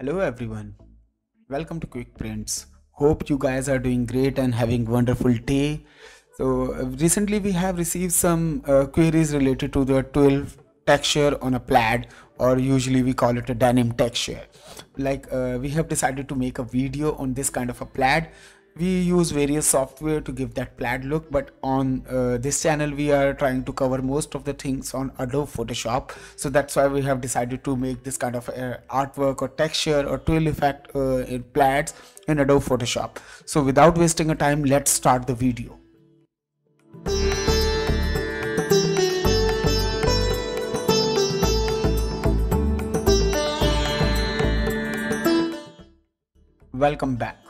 Hello everyone. Welcome to Quick Prints. Hope you guys are doing great and having wonderful day. So recently we have received some uh, queries related to the 12 texture on a plaid or usually we call it a denim texture. Like uh, we have decided to make a video on this kind of a plaid we use various software to give that plaid look but on uh, this channel we are trying to cover most of the things on adobe photoshop. So that's why we have decided to make this kind of uh, artwork or texture or twill effect uh, in plaids in adobe photoshop. So without wasting a time let's start the video. Welcome back.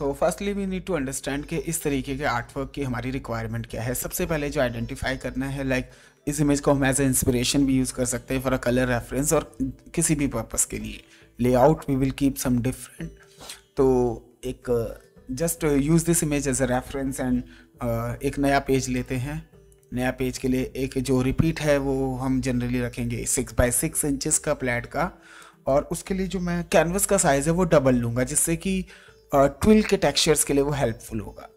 So firstly we need to understand कि इस तरीके के art work की हमारी requirement क्या है। सबसे पहले जो आइडेंटिफाई करना है लाइक like, इस इमेज को हम एज ए इंस्पिरेशन भी यूज़ कर सकते हैं फॉर अ कलर रेफरेंस और किसी भी पर्पज़ के लिए। Layout we will keep some different तो एक just use this image as a reference and एक नया पेज लेते हैं। नया पेज के लिए एक जो रिपीट है वो हम जनरली रखेंगे सिक्स बाय सिक्स इंचज़ का प्लेट का। और उसके लिए जो मैं कैनवस का साइज़ है वो डबल लूँगा जिससे कि ट्विल के टेक्सचर्स के लिए वो हेल्पफुल होगा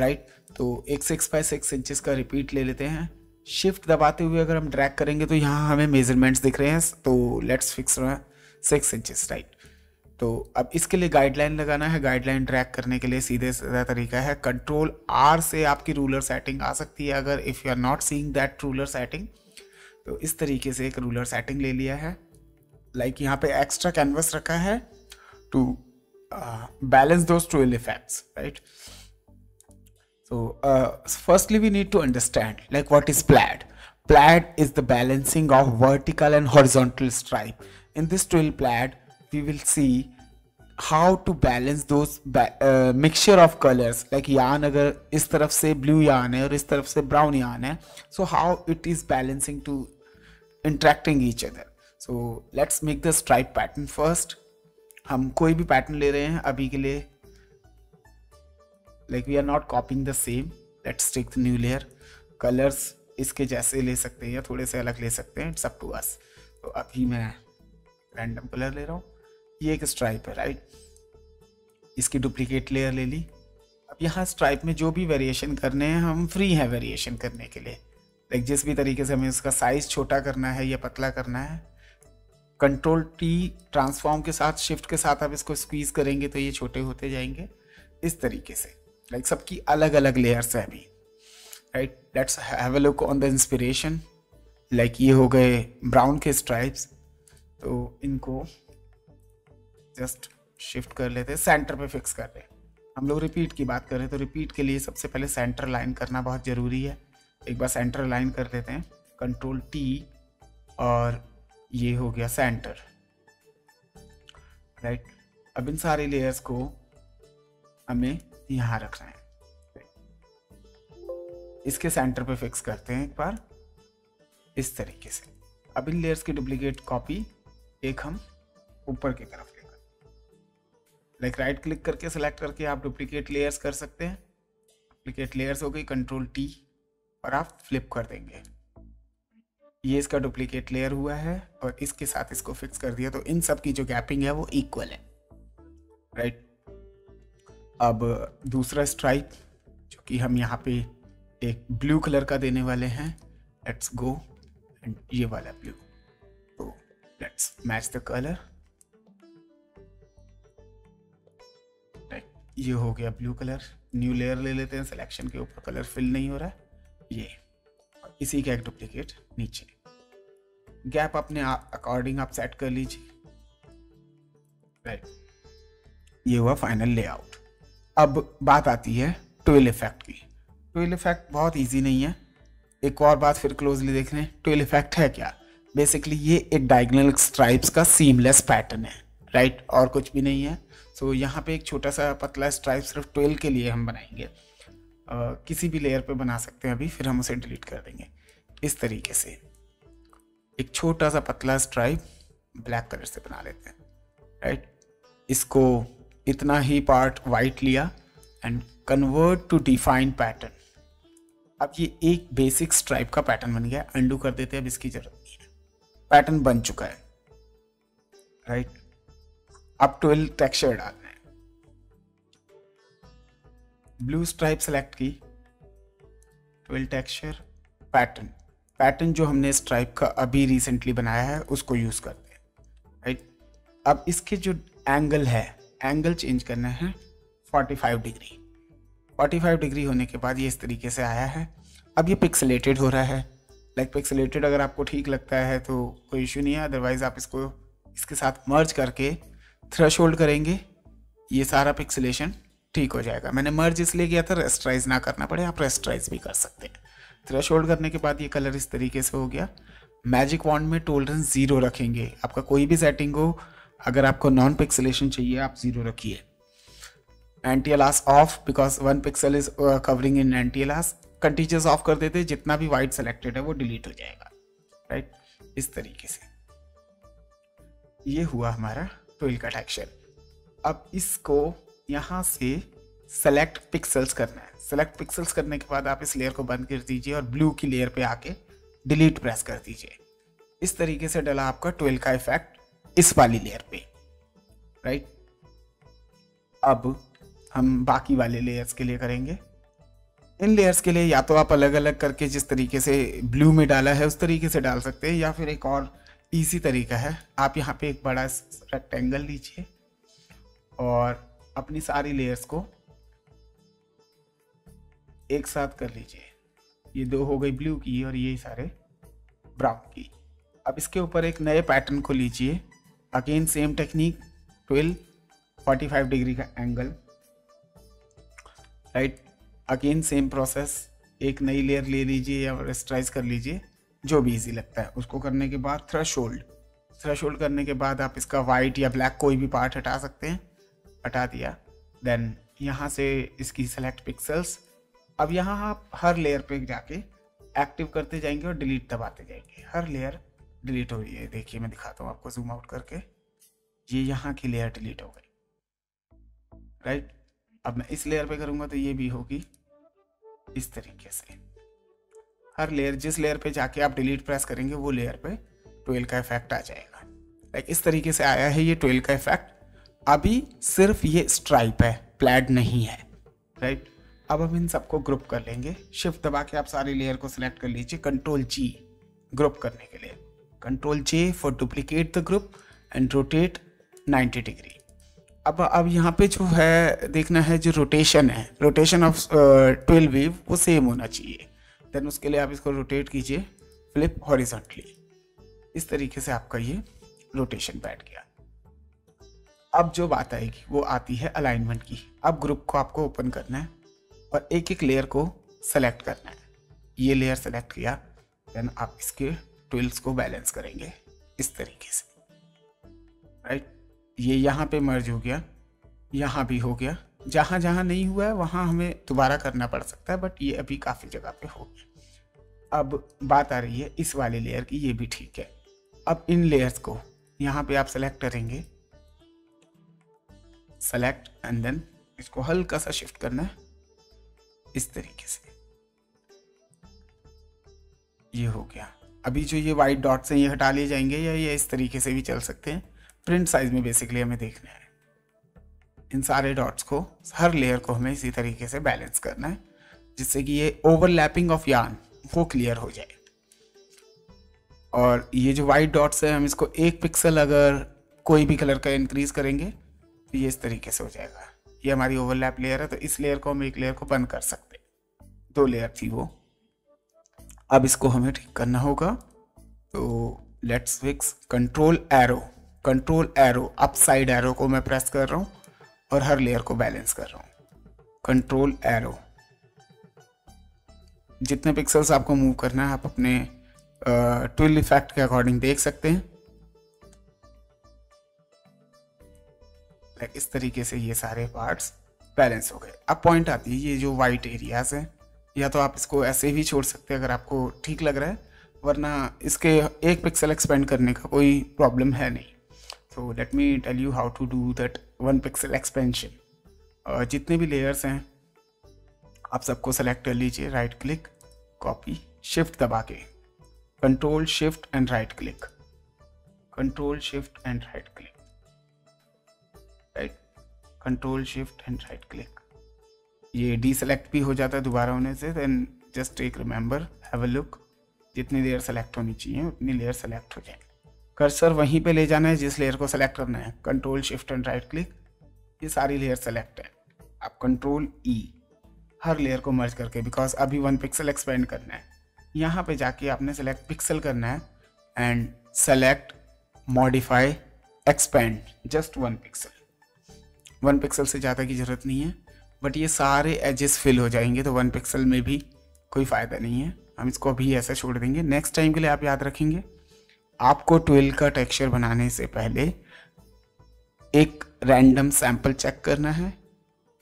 राइट तो एक सिक्स बाय सिक्स इंचज़ का रिपीट ले लेते हैं। शिफ्ट दबाते हुए अगर हम ड्रैग करेंगे तो यहाँ हमें मेजरमेंट्स दिख रहे हैं तो let's fix six inches right तो अब इसके लिए गाइडलाइन लगाना है। गाइडलाइन ट्रैक करने के लिए सीधे सीधा तरीका है। कंट्रोल आर से आपकी रूलर सेटिंग आ सकती है अगर if you are not seeing that ruler setting तो इस तरीके से एक रूलर सेटिंग ले लिया है। लाइक like यहाँ पे एक्स्ट्रा कैनवस रखा है। To uh, balance those twirl effects right? So uh, firstly we need to understand like what is plaid. Plaid is the balancing of vertical and horizontal stripe. In this twirl plaid we will see how to balance those uh, mixture of colors like yarn agar is taraf se blue yarn hai aur is taraf se brown yarn hai. So how it is balancing to interacting each other. So let's make the stripe pattern first हम कोई भी pattern ले रहे हैं अभी के लिए like we are not copying the same let's take the new layer colours इसके जैसे ले सकते हैं या थोड़े से अलग ले सकते हैं इट्स अप टू अस तो अभी मैं रैंडम कलर ले रहा हूँ। ये एक स्ट्राइप है राइट इसकी डुप्लीकेट लेयर ले ली। अब यहाँ स्ट्राइप में जो भी वेरिएशन करने हैं, हम फ्री हैं वेरिएशन करने के लिए। लाइक जिस भी तरीके से हमें उसका साइज़ छोटा करना है या पतला करना है कंट्रोल टी ट्रांसफॉर्म के साथ शिफ्ट के साथ आप इसको स्क्वीज करेंगे तो ये छोटे होते जाएँगे। इस तरीके से लाइक सबकी अलग अलग लेयर्स है अभी right let's have a look on the inspiration like ये हो गए ब्राउन के स्ट्राइप्स तो इनको जस्ट शिफ्ट कर लेते हैं सेंटर पे फिक्स कर रहे हैं हम लोग रिपीट की बात करें तो रिपीट के लिए सबसे पहले सेंटर लाइन करना बहुत ज़रूरी है। एक बार सेंटर लाइन कर देते हैं कंट्रोल टी और ये हो गया सेंटर राइट अब इन सारे लेयर्स को हमें यहाँ रखना है. इसके सेंटर पे फिक्स करते हैं एक बार. इस तरीके से. अब इन लेयर्स की डुप्लीकेट कॉपी एक हम ऊपर की तरफ़ लेकर. लाइक राइट क्लिक करके सेलेक्ट करके आप डुप्लीकेट लेयर्स कर सकते हैं. डुप्लीकेट लेयर्स हो गई कंट्रोल टी और आप फ्लिप कर देंगे. ये इसका डुप्लीकेट लेयर हुआ है और इसके साथ इसको फिक्स कर दिया तो इन सब की जो गैपिंग है वो इक्वल है। राइट अब दूसरा स्ट्राइप जो कि हम यहाँ पे एक ब्लू कलर का देने वाले हैं। लेट्स गो एंड ये वाला ब्लू तो let's match the colour right ये हो गया ब्लू कलर न्यू लेयर ले लेते हैं। सिलेक्शन के ऊपर कलर फिल नहीं हो रहा। है ये। इसी का एक डुप्लीकेट नीचे। गैप अपने अकॉर्डिंग आप सेट कर लीजिए। राइट ये हुआ फाइनल लेआउट अब बात आती है ट्वेल इफ़ेक्ट की। ट्वेल इफ़ेक्ट बहुत इजी नहीं है। एक और बात फिर क्लोजली देख लें। ट्वेल इफ़ेक्ट है क्या? बेसिकली ये एक डायगनल स्ट्राइप्स का सीमलेस पैटर्न है। राइट और कुछ भी नहीं है। सो so, यहाँ पे एक छोटा सा पतला स्ट्राइप सिर्फ़ ट्वेल्व के लिए हम बनाएँगे। uh, किसी भी लेयर पे बना सकते हैं अभी फिर हम उसे डिलीट कर देंगे। इस तरीके से। एक छोटा सा पतला स्ट्राइप ब्लैक कलर से बना लेते हैं राइट इसको इतना ही पार्ट वाइट लिया and convert to define pattern अब ये एक बेसिक स्ट्राइप का पैटर्न बन गया अंडू कर देते हैं, अब इसकी ज़रूरत नहीं है। पैटर्न बन चुका है राइट अब ट्वेल्व टेक्सचर डालना है। ब्लू स्ट्राइप सेलेक्ट की ट्वेल्व टेक्सचर पैटर्न पैटर्न जो हमने स्ट्राइप का अभी रिसेंटली बनाया है, उसको यूज़ करते हैं राइट अब इसके जो एंगल है एंगल चेंज करना है 45 डिग्री 45 डिग्री होने के बाद ये इस तरीके से आया है। अब ये पिक्सलेटेड हो रहा है। लाइक पिक्सलेटेड अगर आपको ठीक लगता है तो कोई इशू नहीं है अदरवाइज़ आप इसको, इसके साथ मर्ज करके थ्रश करेंगे, ये सारा पिक्सलेशन ठीक हो जाएगा। मैंने मर्ज इसलिए किया था रेस्टराइज ना करना पड़े, आप रेस्टराइज भी कर सकते हैं। थ्रश करने के बाद ये कलर इस तरीके से हो गया। मैजिक वॉन्ड में टोलरेंस ज़ीरो रखेंगे। आपका कोई भी सेटिंग हो, अगर आपको नॉन पिक्सलेशन चाहिए, आप ज़ीरो रखिए। Anti alias off because one pixel is covering in anti alias contiguous off कर देते, जितना भी वाइट सेलेक्टेड है, वो डिलीट हो जाएगा। Right right? इस तरीके से। ये हुआ हमारा ट्विल का टेक्सचर अब इसको यहाँ से सेलेक्ट पिक्सल्स करना है। सेलेक्ट पिक्सल्स करने के बाद आप इस लेयर को बंद कर दीजिए और ब्लू की लेयर पे आके डिलीट प्रेस कर दीजिए। इस तरीके से डला आपका ट्वेल्व का इफ़ेक्ट इस वाली लेयर पे। राइट अब हम बाकी वाले लेयर्स के लिए करेंगे। इन लेयर्स के लिए या तो आप अलग अलग करके जिस तरीके से ब्लू में डाला है उस तरीके से डाल सकते हैं या फिर एक और इजी तरीका है। आप यहाँ पे एक बड़ा रेक्टेंगल लीजिए और अपनी सारी लेयर्स को एक साथ कर लीजिए। ये दो हो गई ब्लू की और ये सारे ब्राउन की। अब इसके ऊपर एक नए पैटर्न को लीजिए। Again same technique, twelve, forty five degree का angle. Right, again same process. एक नई लेयर ले लीजिए या रेस्टराइज कर लीजिए, जो भी इजी लगता है। उसको करने के बाद थ्रश होल्ड थ्रश होल्ड करने के बाद आप इसका वाइट या ब्लैक कोई भी पार्ट हटा सकते हैं। हटा दिया। देन यहाँ से इसकी सेलेक्ट पिक्सल्स अब यहाँ आप हर लेयर पे जाके एक्टिव करते जाएँगे और डिलीट दबाते जाएँगे। हर लेयर डिलीट हो रही है। देखिए, मैं दिखाता हूँ आपको जूम आउट करके। ये यहाँ की लेयर डिलीट हो गई। राइट अब मैं इस लेयर पे करूँगा तो ये भी होगी इस तरीके से। हर लेयर जिस लेयर पे जाके आप डिलीट प्रेस करेंगे, वो लेयर पे ट्वेल्व का इफ़ेक्ट आ जाएगा। लाइक इस तरीके से आया है ये ट्वेल्व का इफ़ेक्ट अभी सिर्फ़ ये स्ट्राइप है प्लेड नहीं है। राइट अब हम इन सबको ग्रुप कर लेंगे। शिफ्ट दबा के आप सारी लेयर को सिलेक्ट कर लीजिए। कंट्रोल जी ग्रुप करने के लिए। Control J for duplicate the group and rotate 90 degree अब अब यहाँ पे जो है, देखना है जो रोटेशन है रोटेशन ऑफ़ ट्वेल्व वेव वो सेम होना चाहिए। देन उसके लिए आप इसको रोटेट कीजिए फ्लिप हॉरिजेंटली इस तरीके से आपका ये रोटेशन बैठ गया। अब जो बात आएगी, वो आती है अलाइनमेंट की। अब ग्रुप को आपको ओपन करना है। और एक एक लेयर को सेलेक्ट करना है। ये लेयर सेलेक्ट किया देन आप इसके ट्विल्स को बैलेंस करेंगे इस तरीके से। राइट ये यहाँ पे मर्ज हो गया, यहाँ भी हो गया। जहाँ जहाँ नहीं हुआ है, वहाँ हमें दोबारा करना पड़ सकता है बट ये अभी काफ़ी जगह पे हो गया। अब बात आ रही है इस वाले लेयर की, ये भी ठीक है। अब इन लेयर्स को यहाँ पे आप सेलेक्ट करेंगे। सेलेक्ट एंड देन इसको हल्का सा शिफ्ट करना है। इस तरीके से। ये हो गया। अभी जो ये वाइट डॉट्स हैं, ये हटा लिए जाएँगे या ये इस तरीके से भी चल सकते हैं? प्रिंट साइज़ में बेसिकली हमें देखना है। इन सारे डॉट्स को, हर लेयर को हमें इसी तरीके से बैलेंस करना है, जिससे कि ये ओवरलैपिंग ऑफ़ यान वो क्लियर हो जाए। और ये जो वाइट डॉट्स है, हम इसको एक पिक्सल अगर कोई भी कलर का इंक्रीज करेंगे तो ये इस तरीके से हो जाएगा। ये हमारी ओवरलैप लेयर है तो इस लेयर को हम एक लेयर को बंद कर सकते दो लेयर थी वो। अब इसको हमें ठीक करना होगा। तो let's fix control arrow control arrow up side arrow को मैं प्रेस कर रहा हूँ और हर लेयर को बैलेंस कर रहा हूँ। कंट्रोल एरो जितने पिक्सल्स आपको मूव करना है, आप अपने ट्विल इफ़ेक्ट के अकॉर्डिंग देख सकते हैं। इस तरीके से ये सारे पार्ट्स बैलेंस हो गए। अब पॉइंट आती है, ये जो वाइट एरियाज़ हैं या तो आप इसको ऐसे भी छोड़ सकते हैं अगर आपको ठीक लग रहा है वरना इसके एक पिक्सल एक्सपेंड करने का कोई प्रॉब्लम है नहीं। So let me tell you how to do that one pixel uh, जितने भी लेयर्स हैं आप सबको सेलेक्ट कर लीजिए राइट क्लिक कॉपी शिफ्ट दबा के। Control shift and right click control shift and right click right control shift and right click ये डी सेलेक्ट भी हो जाता है दोबारा होने से then just take remember have a look जितनी लेयर सेलेक्ट होनी चाहिए उतनी लेयर सेलेक्ट हो जाएगी। कर्सर वहीं पे ले जाना है जिस लेयर को सेलेक्ट करना है। Control shift and right click ये सारी लेयर सेलेक्ट है। आप कंट्रोल ई e, हर लेयर को मर्ज करके बिकॉज़ अभी वन पिक्सल एक्सपेंड करना है। यहाँ पे जाके आपने सेलेक्ट पिक्सल करना है and select modify expand just one pixel one pixel से ज़्यादा की ज़रूरत नहीं है। बट ये सारे एजेस फिल हो जाएँगे तो वन पिक्सल में भी कोई फ़ायदा नहीं है। हम इसको अभी ऐसा छोड़ देंगे। नेक्स्ट टाइम के लिए आप याद रखेंगे, आपको ट्वेल्व का टेक्सचर बनाने से पहले एक रैंडम सैंपल चेक करना है।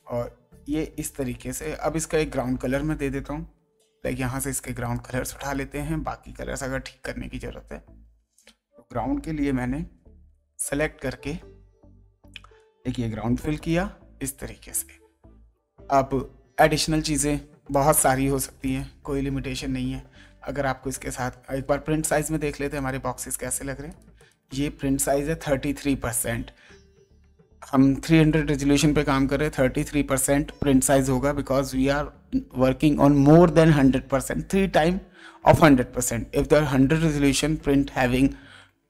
और ये इस तरीके से, अब इसका एक ग्राउंड कलर मैं दे देता हूँ। लाइक यहाँ से इसके ग्राउंड कलर्स उठा लेते हैं। बाकी कलर्स अगर ठीक करने की ज़रूरत है तो ग्राउंड के लिए मैंने सेलेक्ट करके एक ये ग्राउंड फिल किया इस तरीके से। अब एडिशनल चीज़ें बहुत सारी हो सकती हैं, कोई लिमिटेशन नहीं है। अगर आपको इसके साथ, एक बार प्रिंट साइज़ में देख लेते हैं, हमारे बॉक्सेस कैसे लग रहे हैं। ये प्रिंट साइज़ है थर्टी थ्री परसेंट हम 300 रेजोल्यूशन पे काम कर रहे हैं 33 परसेंट प्रिंट साइज़ होगा because we are working on more than 100 percent three time of 100 percent if the 100 resolution print having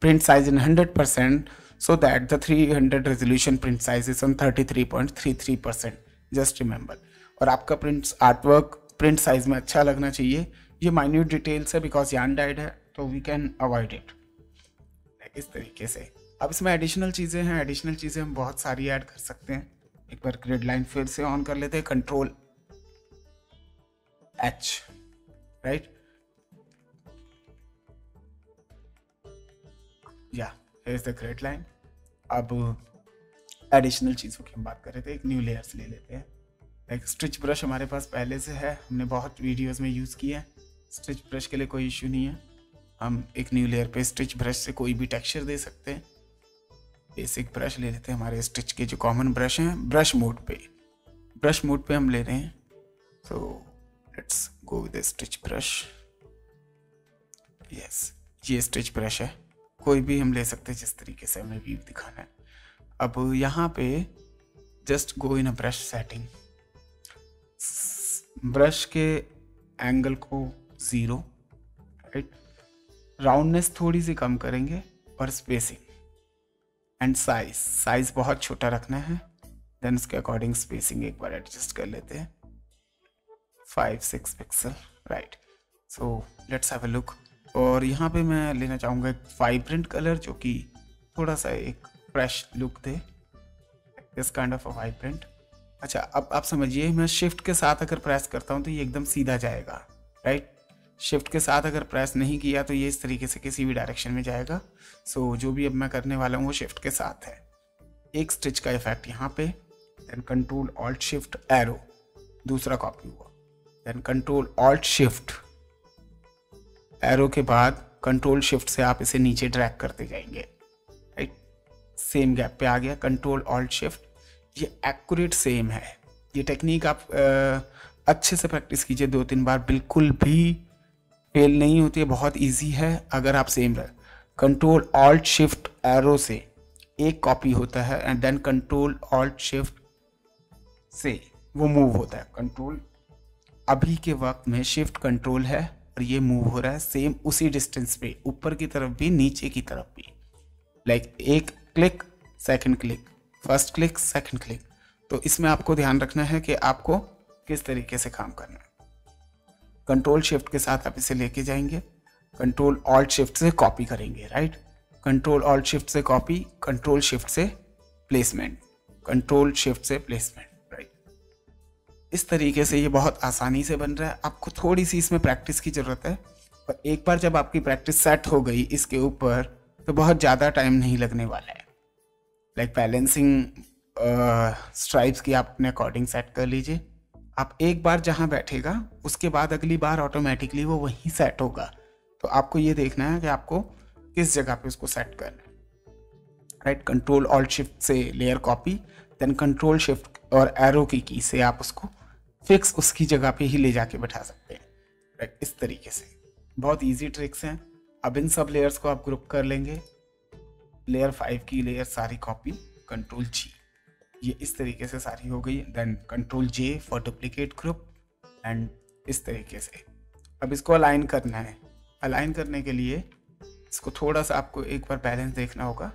print size in 100% so that the 300 resolution print size is on 33.33% just remember और आपका print artwork print size में अच्छा लगना चाहिए। ये minute details है because यान died है तो वी कैन अवॉइड इट इस तरीके से। अब इसमें एडिशनल चीज़ें हैं। एडिशनल चीज़ें हम बहुत सारी ऐड कर सकते हैं। एक बार ग्रेड लाइन फिर से ऑन कर लेते हैं। कंट्रोल एच राइट या इज़ द ग्रेड लाइन अब एडिशनल चीज़ों की हम बात कर रहे थे, एक न्यू लेयर्स ले लेते हैं। लाइक स्ट्रिच ब्रश हमारे पास पहले से है, हमने बहुत वीडियोस में यूज़ किया है। स्ट्रिच ब्रश के लिए कोई इशू नहीं है। हम एक न्यू लेयर पे स्टिच ब्रश से कोई भी टेक्सचर दे सकते हैं। बेसिक ब्रश ले लेते हैं हमारे स्टिच के जो कॉमन ब्रश हैं ब्रश मोड पे। ब्रश मोड पे हम ले रहे हैं। तो let's go with stitch brush yes ये स्टिच ब्रश है। कोई भी हम ले सकते हैं जिस तरीके से हमें व्यू दिखाना है। अब यहाँ पे just go in a brush setting brush के एंगल को ज़ीरो राइट राउंडनेस थोड़ी सी कम करेंगे और स्पेसिंग एंड साइज़ साइज़ बहुत छोटा रखना है देन उसके अकॉर्डिंग स्पेसिंग एक बार एडजस्ट कर लेते हैं. Five six pixel right so let's have a look और यहाँ पे मैं लेना चाहूँगा एक वाइब्रेंट कलर जो कि थोड़ा सा एक fresh look they this kind of a vibrant अच्छा अब आप समझिए मैं शिफ्ट के साथ अगर प्रेस करता हूँ तो ये एकदम सीधा जाएगा राइट शिफ्ट के साथ अगर प्रेस नहीं किया तो ये इस तरीके से किसी भी डायरेक्शन में जाएगा। सो so, जो भी अब मैं करने वाला हूँ वो शिफ्ट के साथ है। एक स्टिच का इफ़ेक्ट यहाँ पे then control alt shift arrow दूसरा कॉपी हुआ। Then control alt shift arrow के बाद कंट्रोल शिफ्ट से आप इसे नीचे ड्रैग करते जाएँगे। सेम गैप पे आ गया कंट्रोल ऑल्ट शिफ्ट ये एक्यूरेट सेम है। ये टेक्निक आप आ, अच्छे से प्रैक्टिस कीजिए दो तीन बार। बिल्कुल भी फेल नहीं होती है बहुत इजी है अगर आप सेम रहे। कंट्रोल ऑल्ट शिफ्ट एरो से एक कॉपी होता है and then control alt shift से वो मूव होता है। कंट्रोल अभी के वक्त में शिफ्ट कंट्रोल है और ये मूव हो रहा है। सेम उसी डिस्टेंस पे ऊपर की तरफ़ भी नीचे की तरफ़ भी। लाइक like एक click second click first click second click तो इसमें आपको ध्यान रखना है कि आपको किस तरीके से काम करना है। कंट्रोल शिफ्ट के साथ आप इसे लेके जाएँगे। कंट्रोल ऑल्ट शिफ्ट से कॉपी करेंगे राइट कंट्रोल ऑल्ट शिफ्ट से कॉपी कंट्रोल शिफ्ट से प्लेसमेंट कंट्रोल शिफ्ट से प्लेसमेंट राइट इस तरीके से ये बहुत आसानी से बन रहा है। आपको थोड़ी सी इसमें प्रैक्टिस की ज़रूरत है। पर एक बार जब आपकी प्रैक्टिस सेट हो गई इसके ऊपर तो बहुत ज़्यादा टाइम नहीं लगने वाला है। लाइक बैलेंसिंग स्ट्राइप्स की आप अपने अकॉर्डिंग सेट कर लीजिए। आप एक बार जहाँ बैठेगा, उसके बाद अगली बार ऑटोमेटिकली वो वहीं सेट होगा। तो आपको ये देखना है कि आपको किस जगह पे उसको सेट करना है। राइट कंट्रोल ऑल्ट शिफ्ट से layer copy then control shift और एरो की की से आप उसको फिक्स उसकी जगह पे ही ले जाके बैठा सकते हैं। राइट इस तरीके से। बहुत इजी ट्रिक्स हैं। अब इन सब लेयर्स को आप ग्रुप कर लेंगे। लेयर फाइव की लेयर सारी कॉपी कंट्रोल जी ये इस तरीके से सारी हो गई then control J for duplicate group and इस तरीके से। अब इसको अलाइन करना है। अलाइन करने के लिए इसको थोड़ा सा आपको एक बार बैलेंस देखना होगा।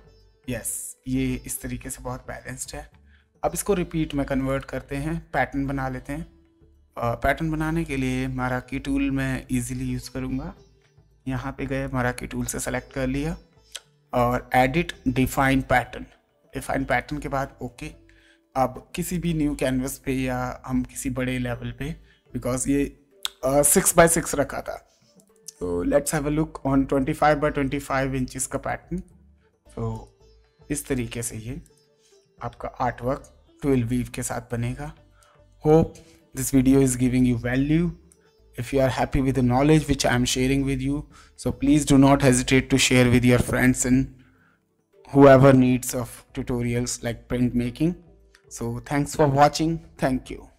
यस yes, ये इस तरीके से बहुत बैलेंस्ड है। अब इसको रिपीट में कन्वर्ट करते हैं पैटर्न बना लेते हैं। पैटर्न बनाने के लिए की टूल मैं इजीली यूज़ करूँगा। यहाँ पे गए की टूल से सेलेक्ट कर लिया। और edit define pattern define pattern के बाद ओके okay, अब किसी भी न्यू कैनवस पे या हम किसी बड़े लेवल पे बिकॉज़ ये सिक्स बाय सिक्स रखा था। तो let's have a look on twenty five by twenty five inches का पैटर्न तो इस तरीके से ये आपका आर्ट वर्क ट्वेल्व वीव के साथ बनेगा। Hope this video is giving you value. If you are happy with the knowledge which i am sharing with you so please do not hesitate to share with your friends and whoever needs of tutorials like printmaking so thanks for watching. Thank you